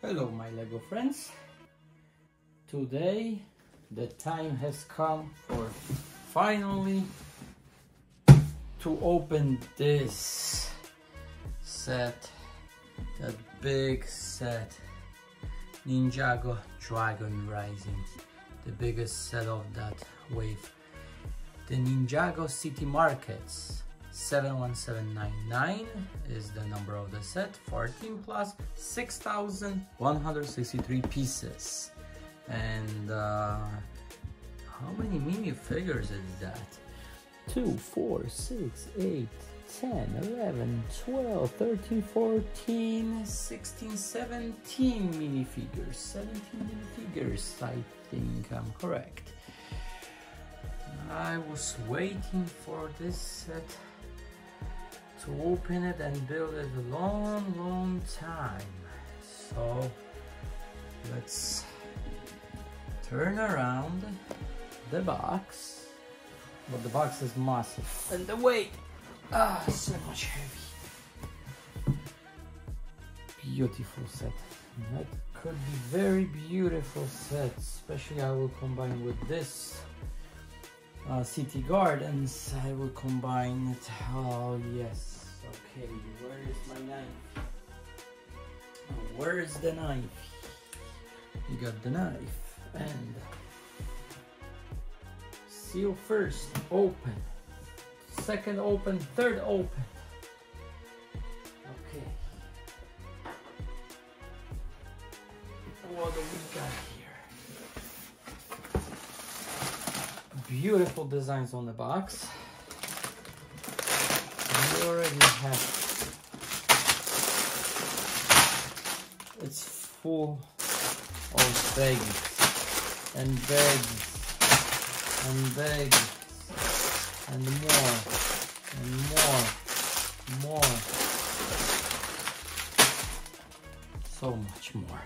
Hello my Lego friends. Today the time has come for finally to open this set, that big set, Ninjago Dragon Rising, the biggest set of that wave. The Ninjago City Markets 71799 is the number of the set, 14 plus 6163 pieces. And uh, how many minifigures is that? 2, 4, 6, 8, 10, 11, 12, 13, 14, 16, 17 minifigures. 17 minifigures, I think I'm correct. I was waiting for this set to open it and build it a long, long time. So let's turn around the box. But the box is massive. And the weight, ah, so much heavy. Beautiful set. That could be very beautiful set, especially I will combine with this uh, city gardens I will combine it oh yes okay where is my knife? Where is the knife? You got the knife and seal first open. Second open third open. Okay. What do we got here? Beautiful designs on the box. Already have. It's full of bags and bags and bags and more and more more. So much more.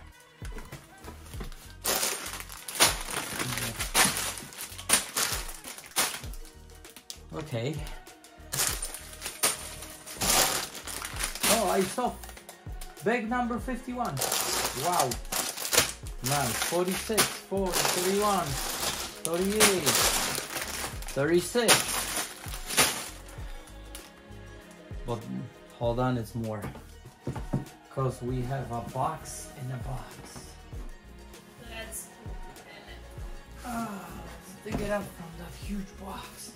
Okay. I saw bag number 51. Wow. Nice. 46, 40, 31, 38, 36. But hold on, it's more. Because we have a box in a box. Let's open it. Ah, let's dig it out from that huge box.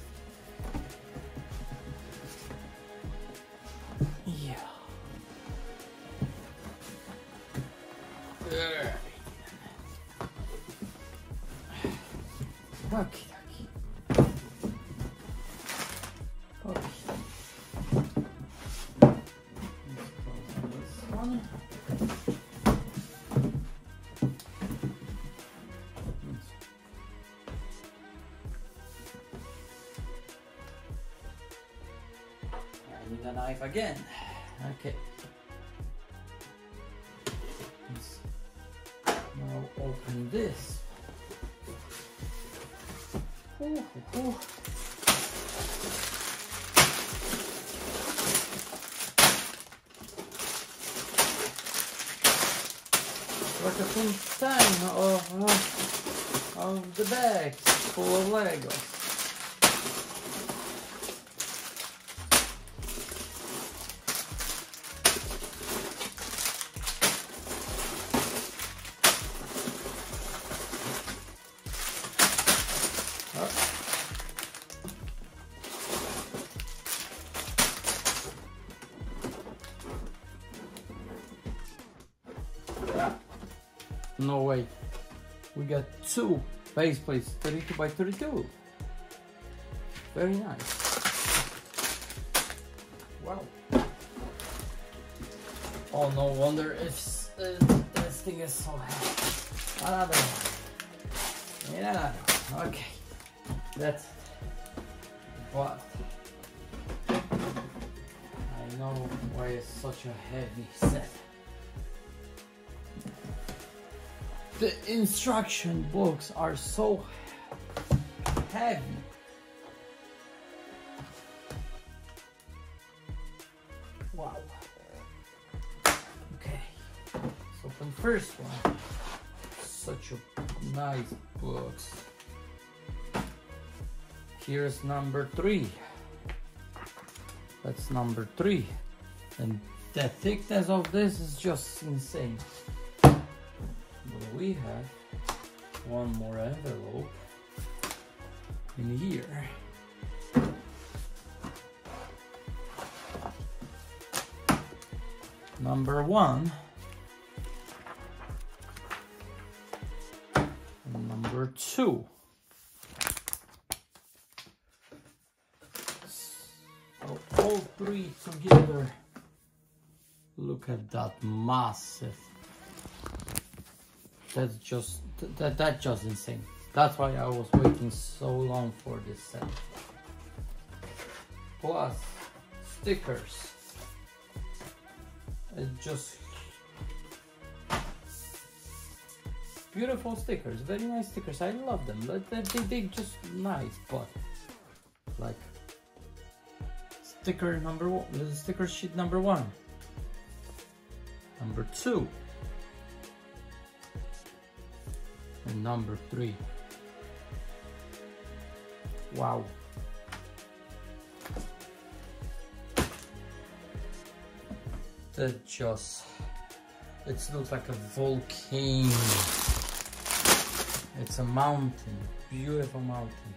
The knife again. Okay. Like a fun time of, of the bags full of Legos. No way. We got two base plates, 32 by 32. Very nice. Wow. Oh, no wonder if uh, this thing is so heavy. Another one. Yeah, okay. That's. But I know why it's such a heavy set. The instruction books are so heavy. Wow. Okay, open open first one. Such a nice box. Here's number three. That's number three. And the thickness of this is just insane. We have one more envelope in here. Number one. And number two. So all three together. Look at that massive. That's just that that's just insane. That's why I was waiting so long for this set. Plus stickers. It just beautiful stickers, very nice stickers. I love them. They they, they just nice, but like sticker number one, sticker sheet number one, number two, number three. Wow. That just, it looks like a volcano. It's a mountain, beautiful mountain.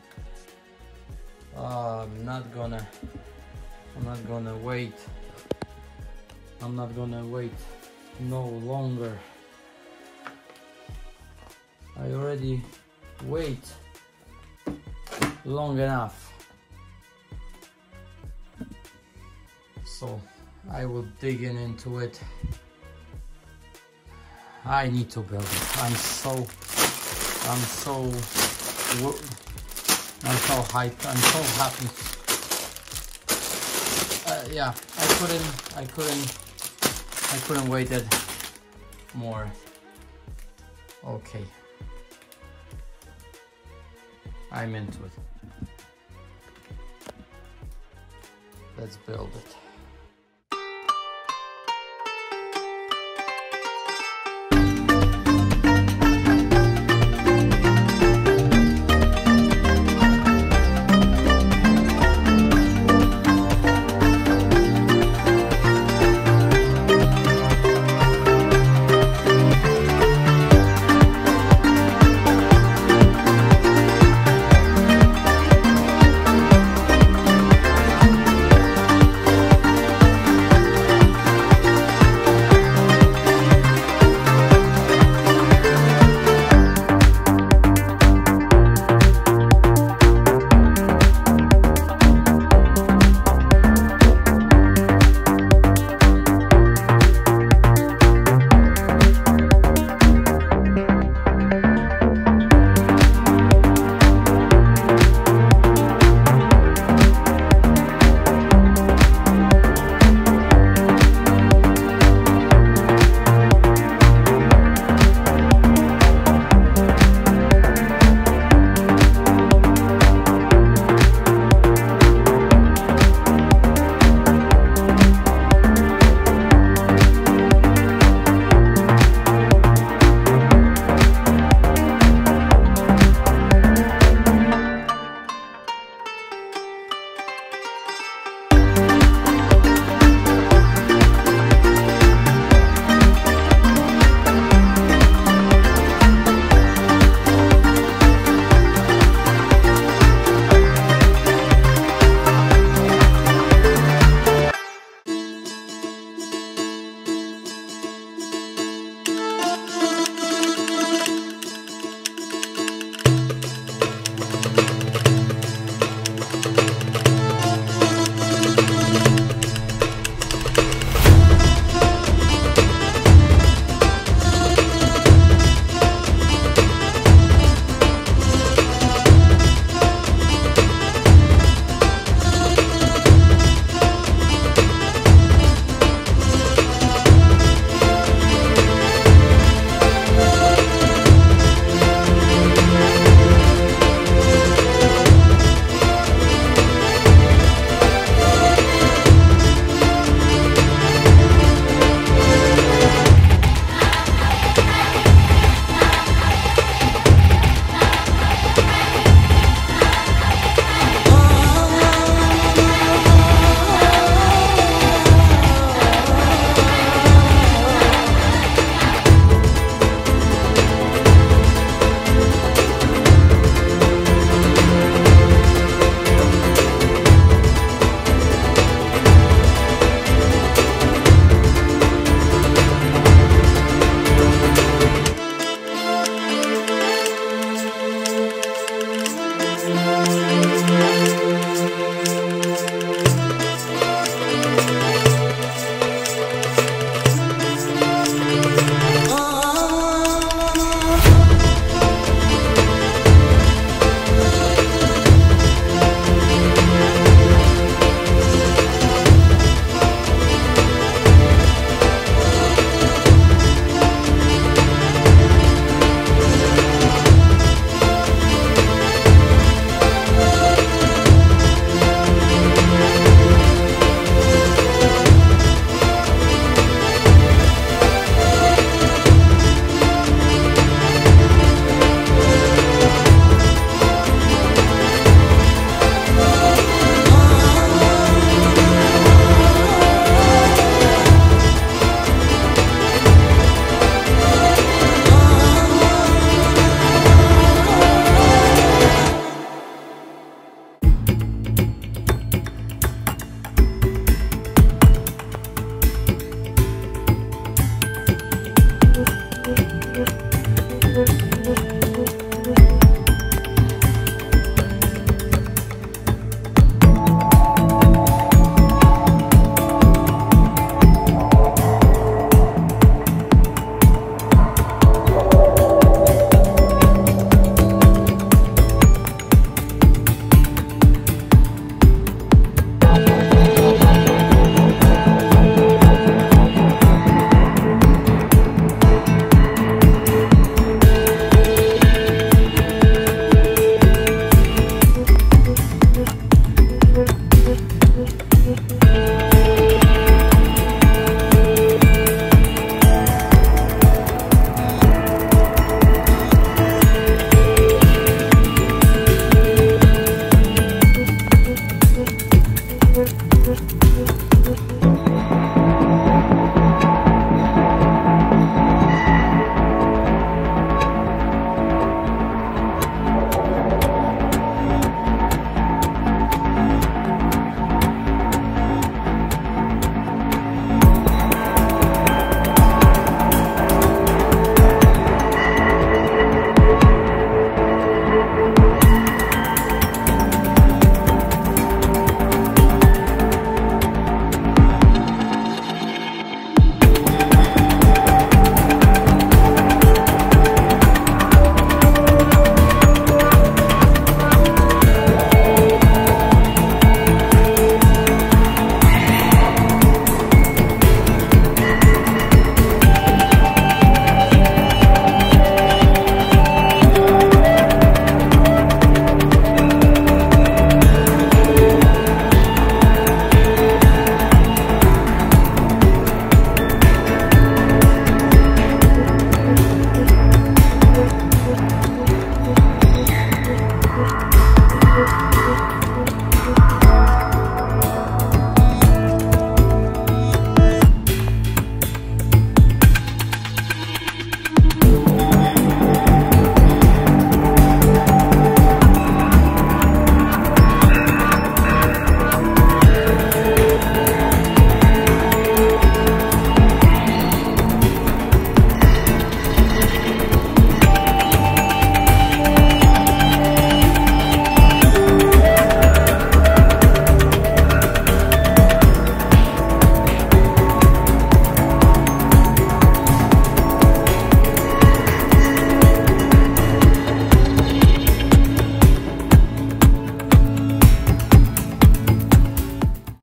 Uh, I'm not gonna, I'm not gonna wait. I'm not gonna wait no longer. I already wait long enough. So I will dig in into it. I need to build it. I'm so, I'm so, I'm so hyped. I'm so happy. Uh, yeah, I couldn't, I couldn't, I couldn't wait it more. Okay. I'm into it. Let's build it.